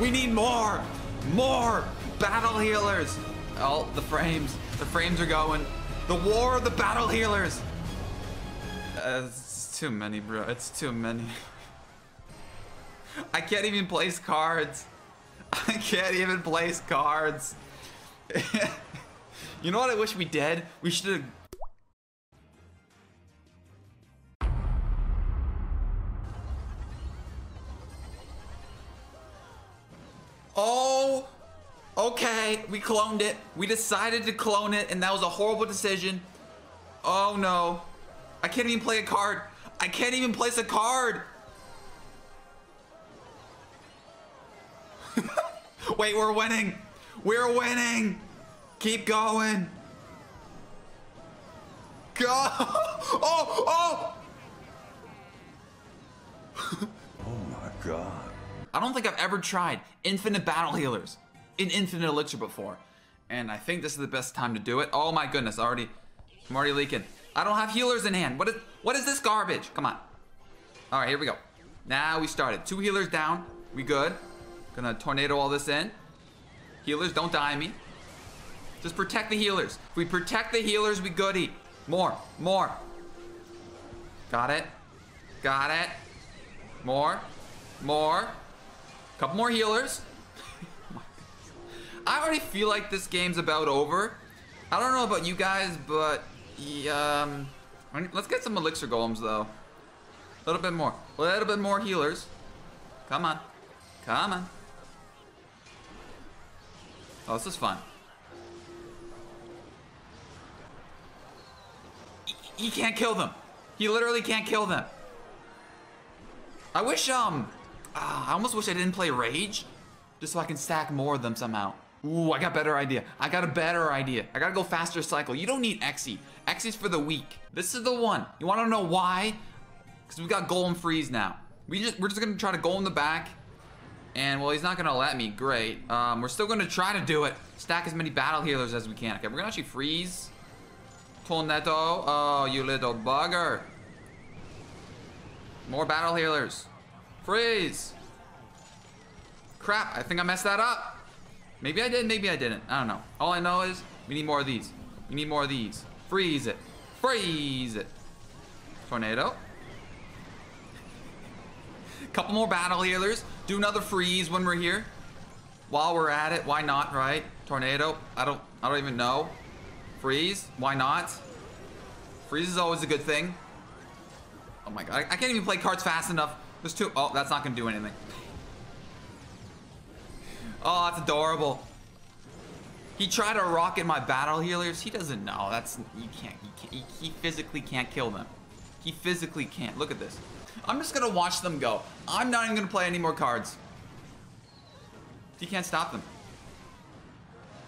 We need more! More battle healers! Oh, the frames. The frames are going. The war of the battle healers! Uh, it's too many, bro. It's too many. I can't even place cards. I can't even place cards. you know what I wish we did? We should have cloned it. We decided to clone it, and that was a horrible decision. Oh no. I can't even play a card. I can't even place a card. Wait, we're winning. We're winning. Keep going. Go. Oh, oh. Oh my god. I don't think I've ever tried infinite battle healers in infinite elixir before. And I think this is the best time to do it. Oh my goodness, already, I'm already leaking. I don't have healers in hand. What is, what is this garbage? Come on. All right, here we go. Now we started. Two healers down. We good. Gonna tornado all this in. Healers, don't die me. Just protect the healers. If we protect the healers, we goody. More, more. Got it. Got it. More, more. Couple more healers. I already feel like this game's about over. I don't know about you guys, but um, let's get some elixir golems though. A little bit more. A little bit more healers. Come on. Come on. Oh, this is fun. He, can't kill them. He literally can't kill them. I wish, um, uh, I almost wish I didn't play Rage, just so I can stack more of them somehow. Ooh, I got a better idea. I got a better idea. I gotta go faster cycle. You don't need Xe. Xe's for the weak. This is the one. You wanna know why? Because we got Golem Freeze now. We just, we're just gonna try to go in the back. And, well, he's not gonna let me. Great. Um, we're still gonna try to do it. Stack as many battle healers as we can. Okay, we're gonna actually freeze. Tornado. Oh, you little bugger. More battle healers. Freeze. Crap, I think I messed that up. Maybe I did, maybe I didn't. I don't know. All I know is we need more of these. We need more of these. Freeze it. Freeze it. Tornado. Couple more battle healers. Do another freeze when we're here. While we're at it, why not, right? Tornado. I don't I don't even know. Freeze. Why not? Freeze is always a good thing. Oh my god. I, I can't even play cards fast enough. There's two. Oh, that's not gonna do anything. Oh, that's adorable. He tried to rocket my battle healers. He doesn't know. That's you can't. You can't he, he physically can't kill them. He physically can't. Look at this. I'm just gonna watch them go. I'm not even gonna play any more cards. You can't stop them.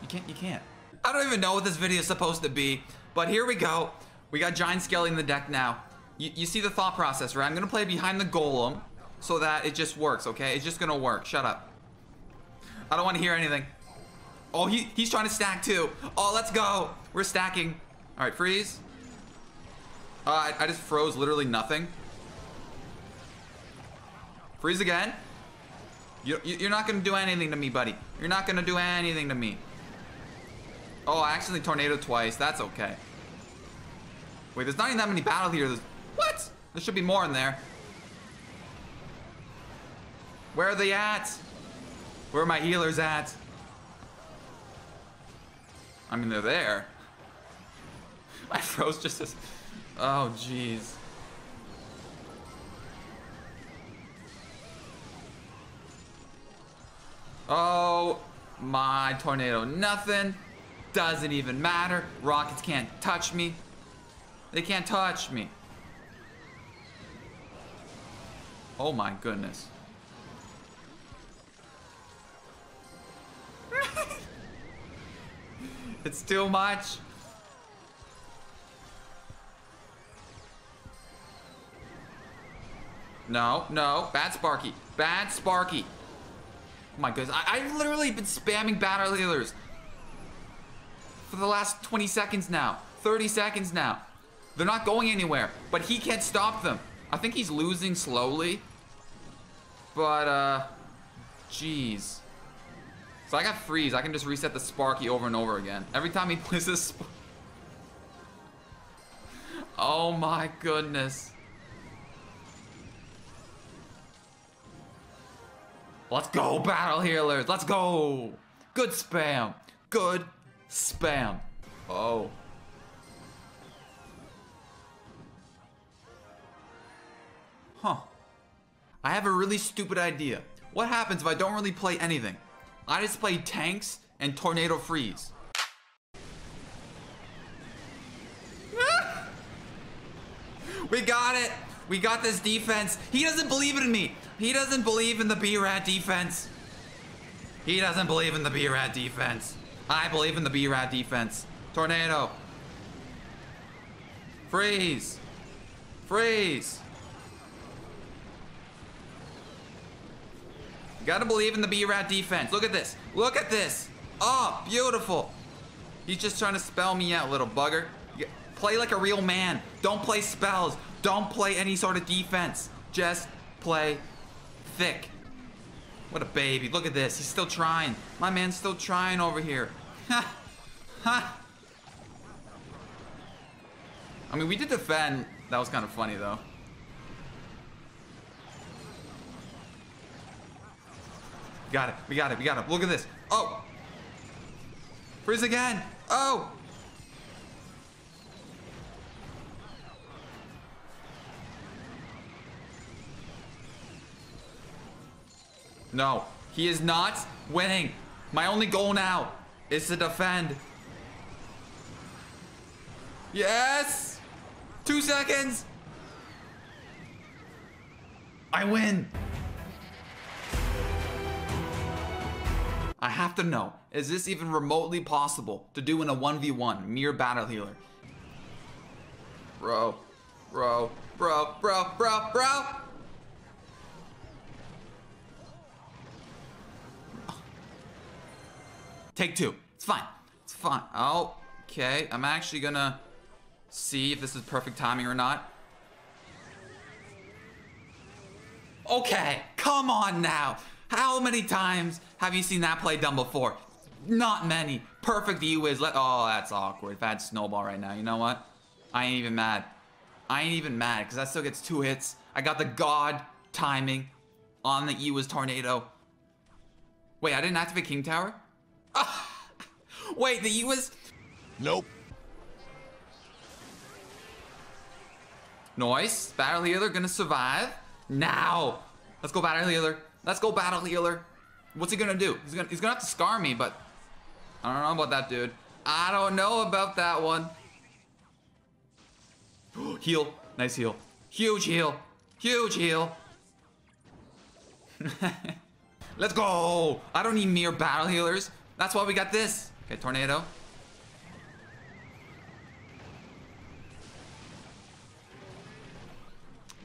You can't. You can't. I don't even know what this video is supposed to be, but here we go. We got Giant in the deck now. You, you see the thought process, right? I'm gonna play behind the golem so that it just works, okay? It's just gonna work. Shut up. I don't want to hear anything. Oh, he, he's trying to stack too. Oh, let's go. We're stacking. All right, freeze. Uh, I, I just froze literally nothing. Freeze again. You, you, are not going to do anything to me, buddy. You're not going to do anything to me. Oh, I actually tornado twice. That's okay. Wait, there's not even that many battle here. There's, what? There should be more in there. Where are they at? Where are my healers at? I mean, they're there. I froze just as... Oh, jeez. Oh, my tornado. Nothing. Doesn't even matter. Rockets can't touch me. They can't touch me. Oh my goodness. It's too much. No, no. Bad Sparky. Bad Sparky. Oh my goodness. I have literally been spamming battle healers for the last 20 seconds now. 30 seconds now. They're not going anywhere, but he can't stop them. I think he's losing slowly. But, uh, jeez. So I got freeze. I can just reset the Sparky over and over again. Every time he plays this. Oh my goodness. Let's go, battle healers. Let's go. Good spam. Good spam. Oh. Huh. I have a really stupid idea. What happens if I don't really play anything? I just play tanks and tornado freeze. we got it. We got this defense. He doesn't believe in me. He doesn't believe in the B-rad defense. He doesn't believe in the B-rad defense. I believe in the B-rad defense. Tornado. Freeze. Freeze. Gotta believe in the B-rad defense. Look at this. Look at this. Oh, beautiful. He's just trying to spell me out, little bugger. Play like a real man. Don't play spells. Don't play any sort of defense. Just play thick. What a baby. Look at this. He's still trying. My man's still trying over here. Ha! Ha! I mean, we did defend. That was kind of funny, though. Got it. We got it. We got it. Look at this. Oh! Freeze again. Oh! No, he is not winning. My only goal now is to defend. Yes! Two seconds! I win! Have to know, is this even remotely possible to do in a 1v1 mirror battle healer? Bro, bro, bro, bro, bro, bro! Take two. It's fine. It's fine. Oh, okay. I'm actually gonna see if this is perfect timing or not. Okay, come on now. How many times have you seen that play done before? Not many. Perfect Ewiz let. Oh, that's awkward. If I had snowball right now, you know what? I ain't even mad. I ain't even mad because that still gets two hits. I got the god timing on the Ewiz tornado. Wait, I didn't activate King Tower? Wait, the Ewiz. Nope. Noise. Battle healer gonna survive. Now. Let's go battle healer. Let's go battle healer. What's he gonna do? He's gonna he's gonna have to scar me, but I don't know about that dude. I don't know about that one. heal. Nice heal. Huge heal. Huge heal. Let's go. I don't need mirror battle healers. That's why we got this. Okay, tornado.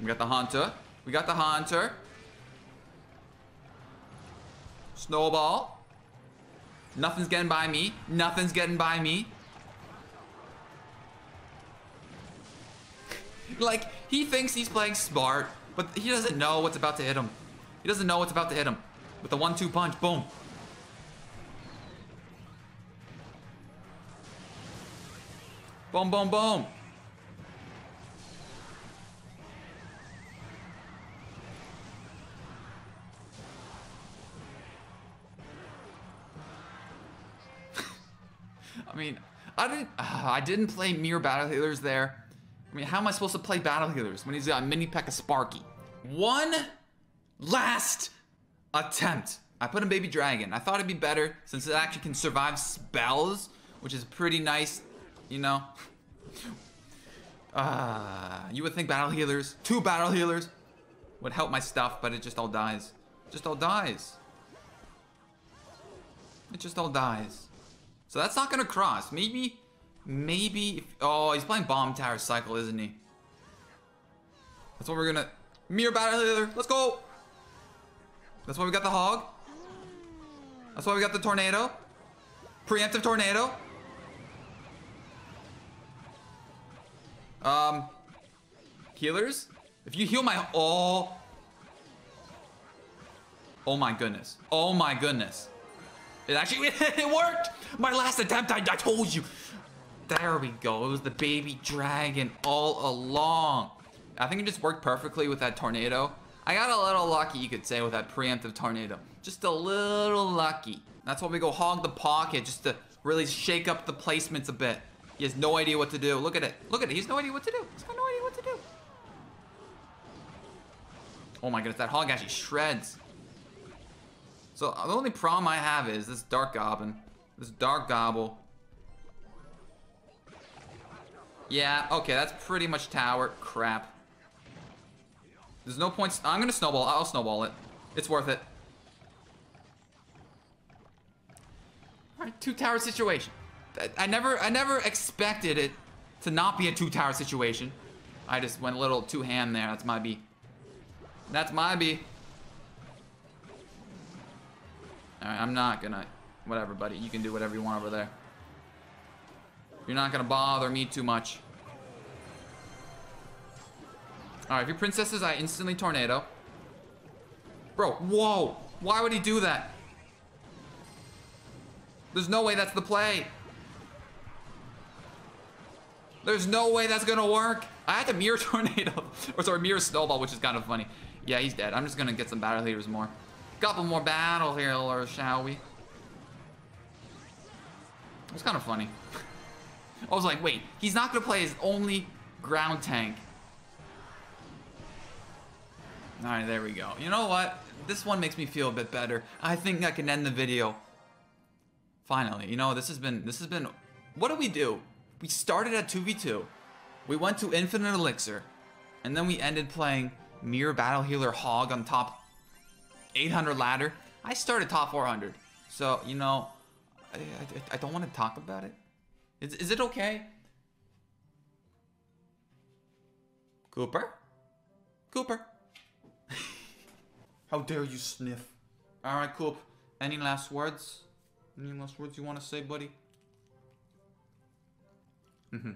We got the hunter. We got the hunter. Snowball. Nothing's getting by me. Nothing's getting by me. like, he thinks he's playing smart, but he doesn't know what's about to hit him. He doesn't know what's about to hit him. With the one-two punch, boom. Boom, boom, boom. I mean, I didn't. Uh, I didn't play mirror battle healers there. I mean, how am I supposed to play battle healers when he's got mini P.E.K.K.A. Sparky? One last attempt. I put in Baby Dragon. I thought it'd be better since it actually can survive spells, which is pretty nice, you know. Uh, you would think battle healers, two battle healers, would help my stuff, but it just all dies. Just all dies. It just all dies. So that's not gonna cross. Maybe, maybe. If, oh, he's playing bomb tower cycle, isn't he? That's what we're gonna. Mirror battle. Let's go. That's why we got the hog. That's why we got the tornado. Preemptive tornado. Um, healers. If you heal my oh, oh my goodness. Oh my goodness. It actually, it worked! My last attempt, I, I told you. There we go. It was the baby dragon all along. I think it just worked perfectly with that tornado. I got a little lucky, you could say, with that preemptive tornado. Just a little lucky. That's why we go hog the pocket, just to really shake up the placements a bit. He has no idea what to do. Look at it. Look at it. He has no idea what to do. He's got no idea what to do. Oh my goodness, that hog actually shreds. So the only problem I have is this Dart Goblin. This Dark Gobble. Yeah, okay, that's pretty much tower. Crap. There's no point. I'm gonna snowball. I'll snowball it. It's worth it. Alright, two tower situation. I never I never expected it to not be a two tower situation. I just went a little two hand there. That's my B. That's my B. Alright, I'm not gonna whatever, buddy. You can do whatever you want over there. You're not gonna bother me too much. Alright, if your princesses, I instantly tornado. Bro, whoa! Why would he do that? There's no way that's the play. There's no way that's gonna work. I had to mirror tornado. or sorry, mirror snowball, which is kind of funny. Yeah, he's dead. I'm just gonna get some battle leaders more. Couple more battle healers, shall we? It's kind of funny. I was like, wait, he's not gonna play his only ground tank. Alright, there we go. You know what? This one makes me feel a bit better. I think I can end the video. Finally, you know, this has been, this has been, what did we do? We started at 2v2. We went to Infinite Elixir. And then we ended playing Mirror Battle Healer Hog on top 800 ladder. I started top 400. So, you know, I, I, I don't want to talk about it. Is, is it okay? Cooper? Cooper? How dare you sniff? Alright, Coop. Any last words? Any last words you want to say, buddy? Mm-hmm.